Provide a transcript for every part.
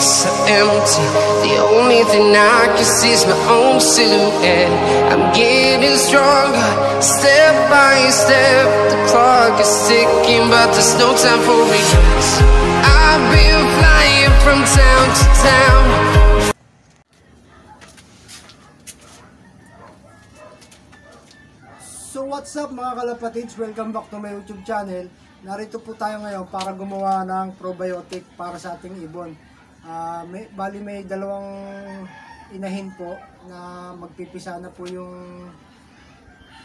streets are empty. The only thing I can see is my own silhouette. I'm getting stronger, step by step. The clock is ticking, but there's no time for regrets. I've been flying from town to town. So what's up mga kalapatids? Welcome back to my YouTube channel. Narito po tayo ngayon para gumawa ng probiotic para sa ating ibon. Ah, may, bali may dalawang inahin po na magpipisa na po yung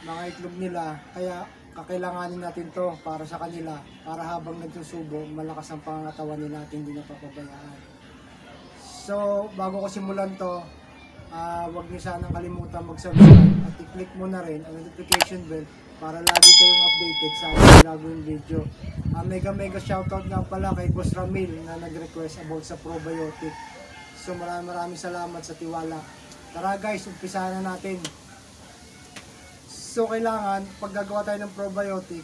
mga itlog nila. Kaya kakailanganin natin to para sa kanila. Para habang nagsusubo, malakas ang pangangatawan nila at hindi napapabayaan. So, bago ko simulan to, ah wag niyo sanang kalimutan mag-subscribe at i-click mo na rin ang notification bell para lagi kayong updated sa aking gagawin video. Ah, mega mega shoutout nga pala kay Boss Ramil na nag-request about sa probiotic. So maraming maraming salamat sa tiwala. Tara guys, umpisa na natin. So kailangan, pag gagawa tayo ng probiotic,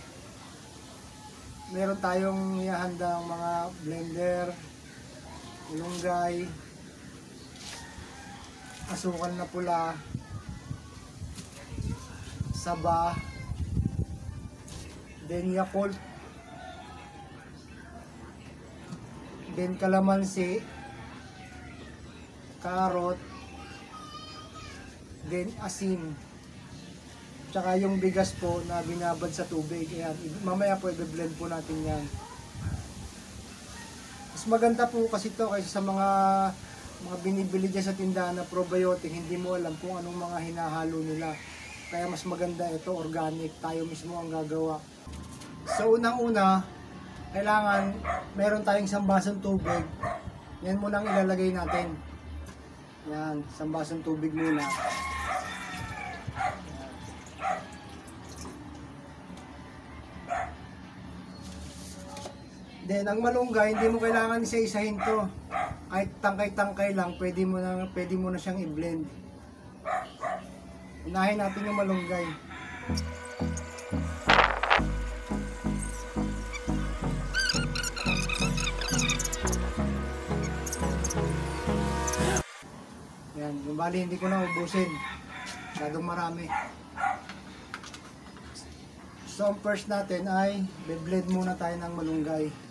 meron tayong ihahandang mga blender, ulunggay, asukal na pula, saba, then Yakult, then kalamansi, carrot, then asin, tsaka yung bigas po na binabad sa tubig. Ayan, mamaya po i-blend po natin yan. Mas maganda po kasi to kaysa sa mga mga binibili dyan sa tindahan na probiotic, hindi mo alam kung anong mga hinahalo nila. Kaya mas maganda ito, organic, tayo mismo ang gagawa. So unang-una, kailangan meron tayong isang basong tubig. Yan muna ang ilalagay natin. Yan, isang basong tubig muna. Then ang malunggay, hindi mo kailangan isa-isahin to. Kahit tangkay-tangkay lang, pwede mo na pwede mo na siyang i-blend. Unahin natin yung malunggay. Yan, yung bali hindi ko na ubusin. Masyadong marami. So, first natin ay be-blend muna tayo ng malunggay.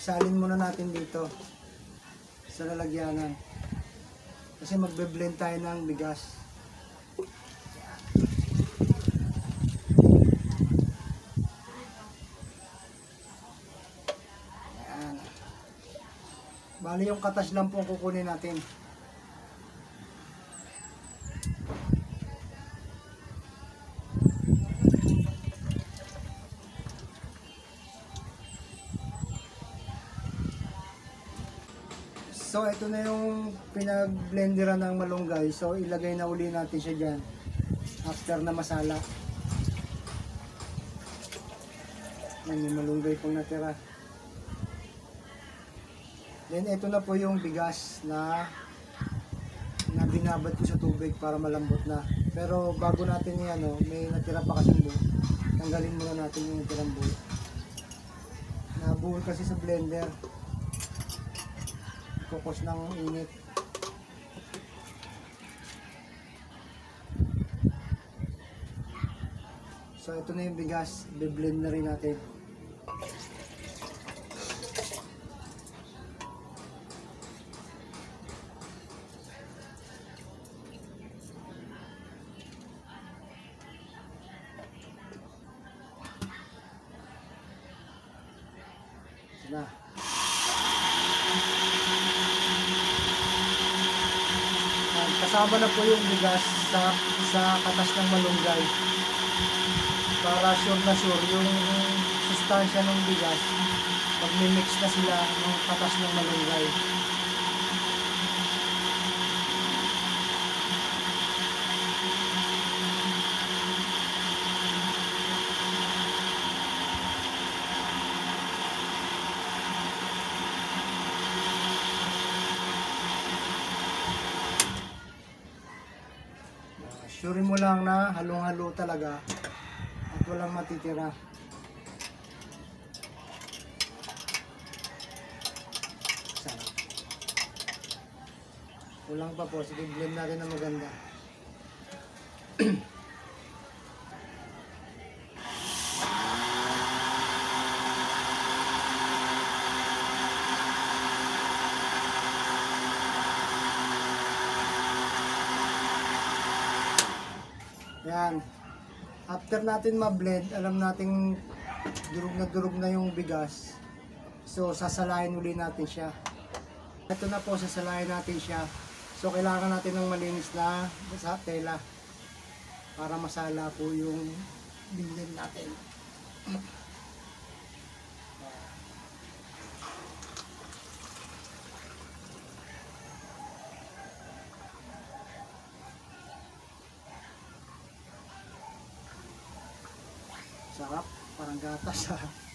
salin muna natin dito sa lalagyanan. Kasi magbe-blend tayo ng bigas. Ayan. Bali yung katas lang po ang kukunin natin. So, ito na yung pinag-blenderan ng malunggay. So, ilagay na uli natin siya dyan. After na masala. Yan yung malunggay pong natira. Then, ito na po yung bigas na na binabad ko sa tubig para malambot na. Pero bago natin yan, oh, may natira pa kasing buo. Tanggalin muna natin yung natirang buo. Nabuhol kasi sa blender focus ng init. So ito na yung bigas, be-blend na rin natin. Kasama na po yung bigas sa, sa katas ng malunggay. Para sure na sure yung sustansya ng bigas pag mix na sila ng katas ng malunggay. Sure mo lang na halong-halo talaga at walang matitira. Sarap. Kulang pa po. Sige, blend natin na maganda. Yan. After natin ma-blend, alam nating durog na durog na yung bigas. So, sasalayin uli natin siya. Ito na po, sasalayin natin siya. So, kailangan natin ng malinis na sa tela para masala po yung blend natin. Sarap, parang gatas ha.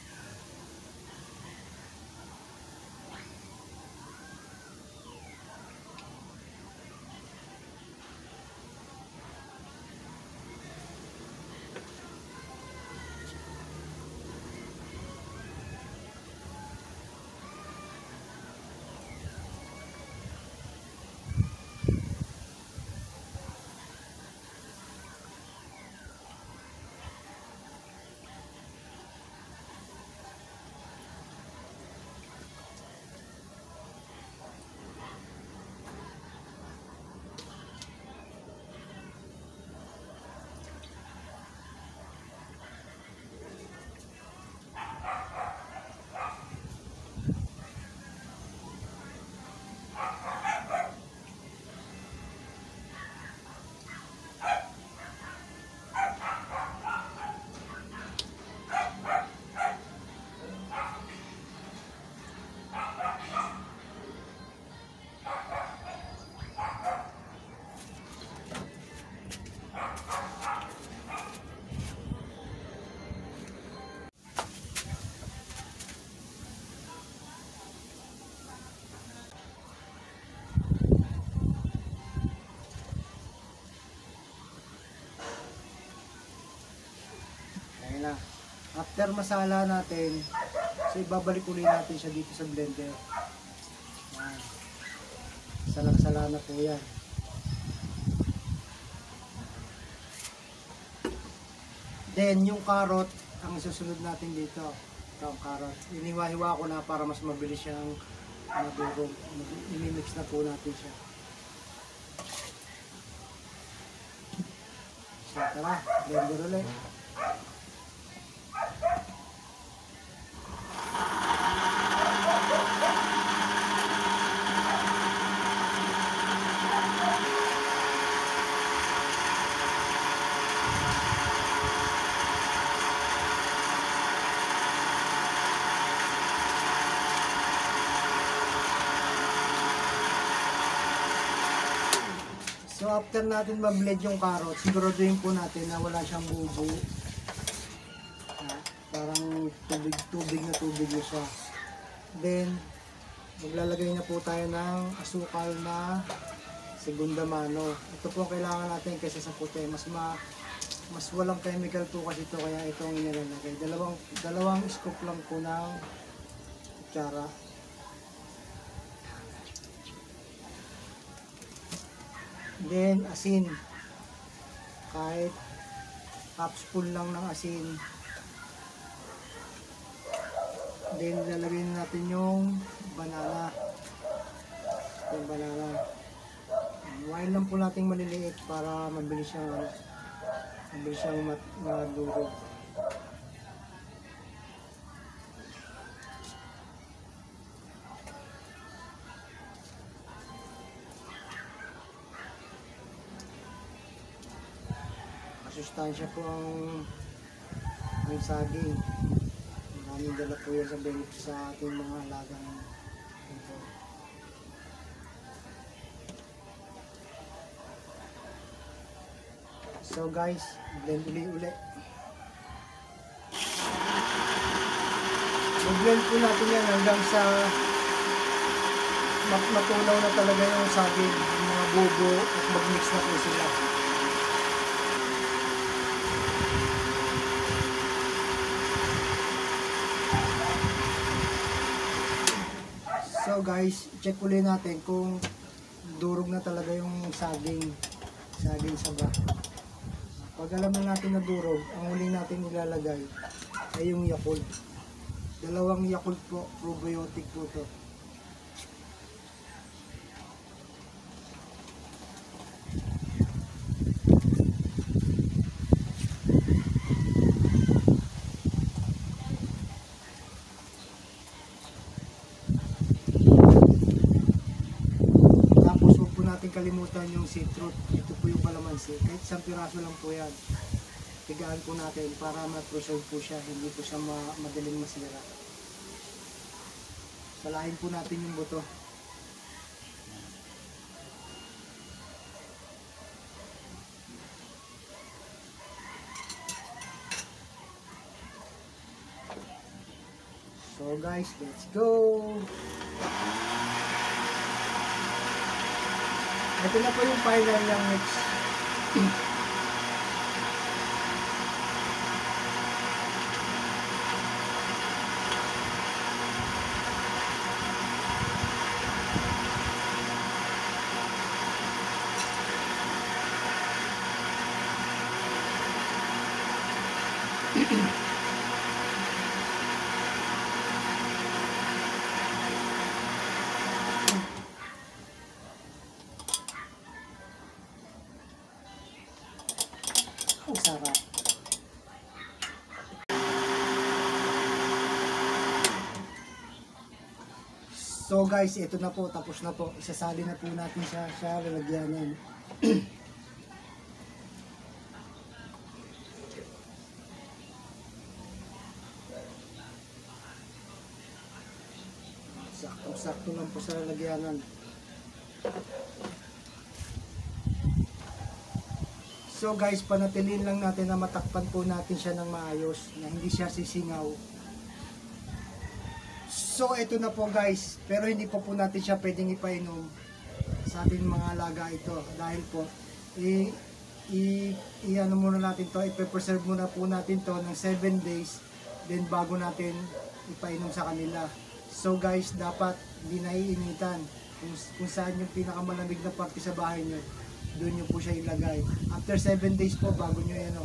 After masala natin, so ibabalik uli natin siya dito sa blender. Yan. Salang-sala na po yan. Then, yung carrot, ang susunod natin dito. Ito ang carrot. Iniwa-hiwa ko na para mas mabilis siyang madurog. Imimix na po natin siya. So, tara, blender ulit. So after natin ma-blend yung carrot, siguraduhin po natin na wala siyang bubo. Ah, parang tubig-tubig na tubig na siya. Then, maglalagay na po tayo ng asukal na segunda mano. Ito po ang kailangan natin kaysa sa puti. Mas ma mas walang chemical po kasi ito kaya ito ang inilalagay. Dalawang, dalawang scoop lang po ng kutsara. Then, asin. Kahit half spoon lang ng asin. Then, lalagay na natin yung banana. Yung banana. Wine lang po natin maliliit para mabilis siyang mabilis siyang mat-. Masustansya po ang ang saging. Maraming dala po yan sa benefit sa ating mga alagang ito. So guys, blend uli uli. I-blend po natin yan hanggang sa mat- matunaw na talaga yung saging, yung mga bubo at mag-mix na po sila. So guys, check ulit natin kung durog na talaga yung saging, saging saba. Pag alam na natin na durog, ang huling natin ilalagay ay yung Yakult. Dalawang Yakult po, probiotic po to. Tapos huwag po natin kalimutan yung citrus. Ito po yung kalamansi. Kahit isang piraso lang po yan. Tigaan po natin para ma-preserve po siya. Hindi po siya ma- madaling masira. Salahin po natin yung buto. So guys, let's go! Ito na po yung final ng mix. Ang sarap. So guys, ito na po, tapos na po. Isasali na po natin siya, siya lalagyanan. Sakto-sakto lang po sa lalagyanan. So guys, panatilin lang natin na matakpan po natin siya ng maayos, na hindi siya sisingaw. So ito na po guys, pero hindi po po natin siya pwedeng ipainom sa ating mga alaga ito dahil po i i, i ano muna natin to, i-preserve muna po natin to ng 7 days then bago natin ipainom sa kanila. So guys, dapat hindi naiinitan kung, kung saan yung pinakamalamig na parte sa bahay nyo doon nyo po siya ilagay. After 7 days po, bago nyo yan o.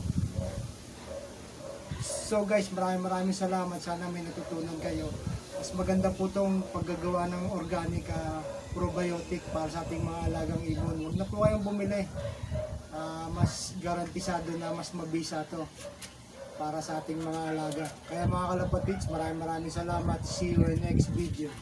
So guys, maraming maraming salamat. Sana may natutunan kayo. Mas maganda po itong paggagawa ng organic ah, probiotic para sa ating mga alagang ibon. Huwag na po kayong bumili. Ah, mas garantisado na mas mabisa to para sa ating mga alaga. Kaya mga kalapatids, maraming maraming salamat. See you in next video.